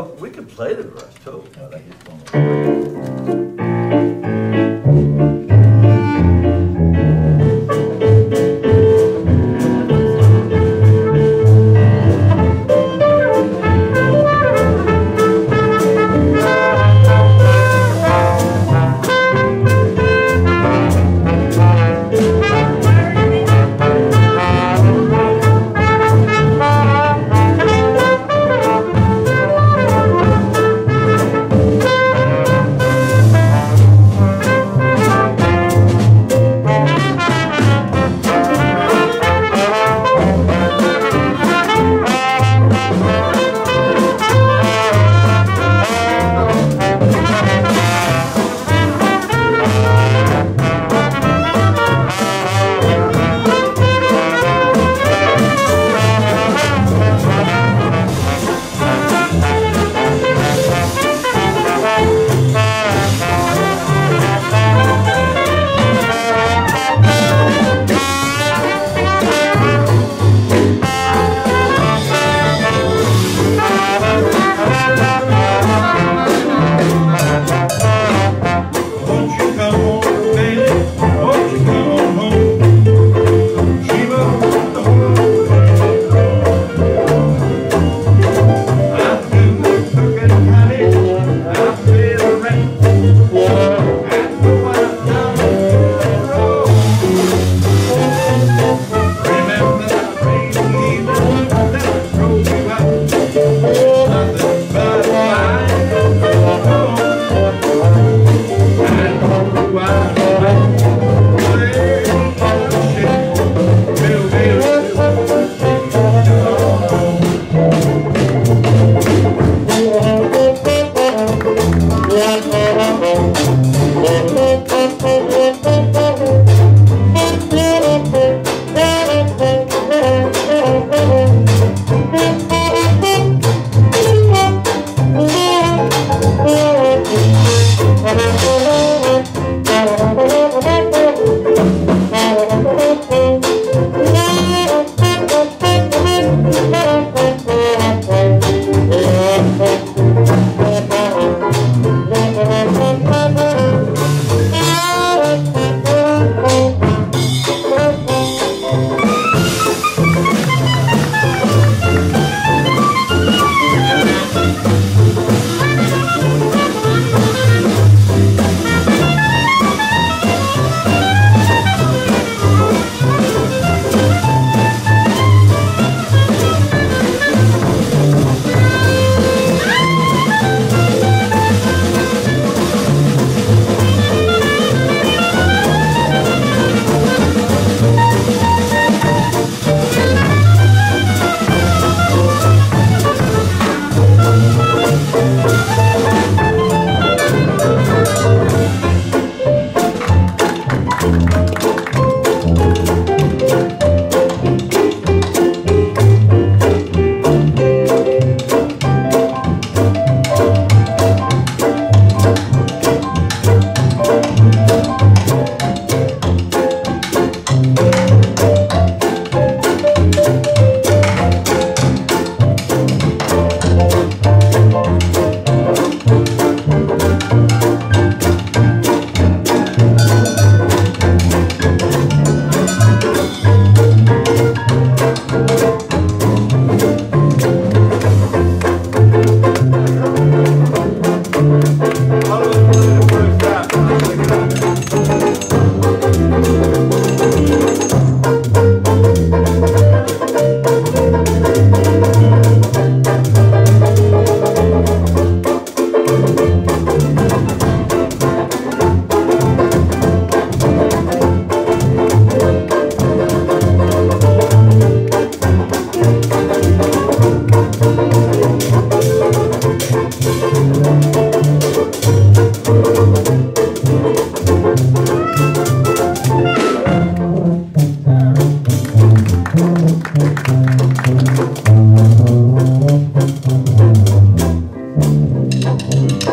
We could play the rest too. No,